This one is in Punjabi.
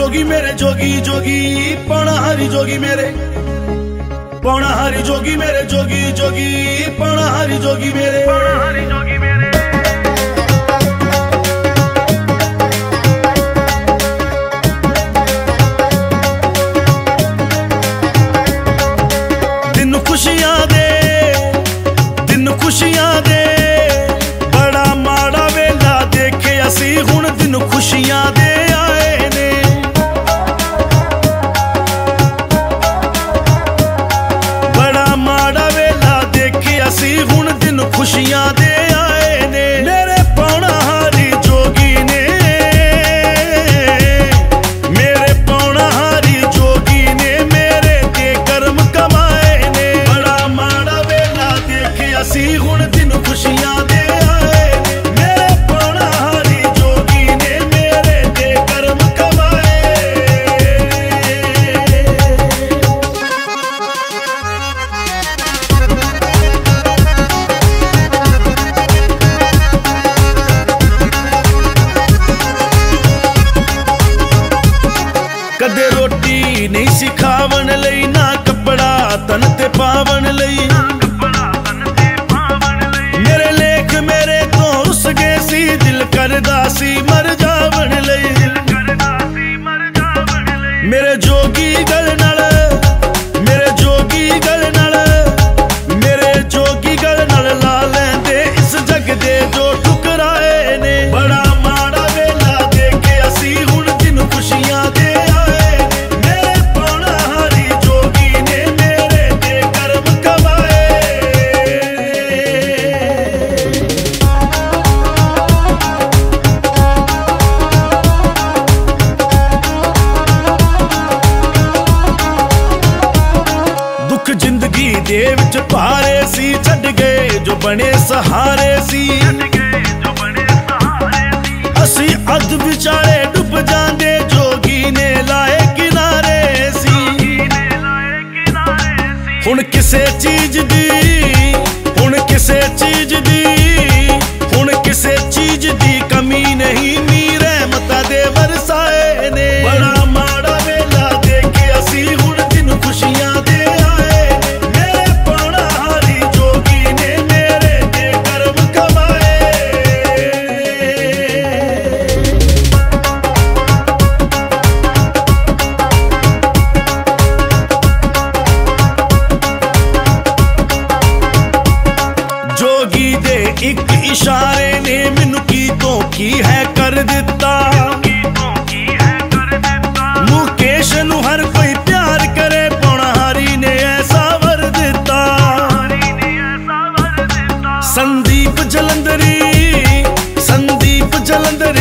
ਜੋਗੀ ਮੇਰੇ ਜੋਗੀ ਜੋਗੀ ਪੌਣਾ ਹਰੀ ਜੋਗੀ ਮੇਰੇ। ਪੌਣਾ ਹਰੀ ਜੋਗੀ ਮੇਰੇ, ਜੋਗੀ ਜੋਗੀ ਪੌਣਾ ਹਰੀ ਜੋਗੀ ਮੇਰੇ। ਪੌਣਾ ਹਰੀ ਜੋਗੀ ਦੇਖਿਆ ਸੀ ਹੁਣ ਦਿਨ ਖੁਸ਼ੀਆਂ ਦੇ ਸਿਖਾਵਣ ਲਈ ਨਾ ਕੱਪੜਾ ਤਨ ਤੇ ਪਾਵਣ ਲਈ। ਮੇਰੇ ਲੇਖ ਮੇਰੇ ਤੋਂ ਉਸ ਗਏ ਸੀ, ਦਿਲ ਕਰਦਾ ਸੀ, ਮਰ ਦੇ ਵਿੱਚ ਭਾਰੇ ਸੀ ਛੱਡ ਗਏ ਜੋ ਬਣੇ ਸਹਾਰੇ ਸੀ। ਅਸੀਂ ਅੱਧ ਵਿਚਾਲੇ ਡੁੱਬ ਜਾਂਦੇ ਜੋਗੀ ਨੇ ਲਾਏ ਕਿਨਾਰੇ ਸੀ। ਹੁਣ ਕਿਸੇ ਚੀਜ਼ ਦੀ ਹੁਣ ਕਿਸੇ ਚੀਜ਼ ਦੀ ਦੇ ਇੱਕ ਇਸ਼ਾਰੇ ਨੇ ਮੈਨੂੰ ਕੀ ਤੋਂ ਕੀ ਹੈ ਕਰ ਦਿੱਤਾ? ਮੁਕੇਸ਼ ਨੂੰ ਹਰ ਕੋਈ ਪਿਆਰ ਕਰੇ, ਪੌਣਾ ਨੇ ਐਸਾ ਵਰ ਦਿੱਤਾ। ਸੰਦੀਪ ਜਲੰਧਰੀ ਸੰਦੀਪ ਜਲੰਧਰੀ।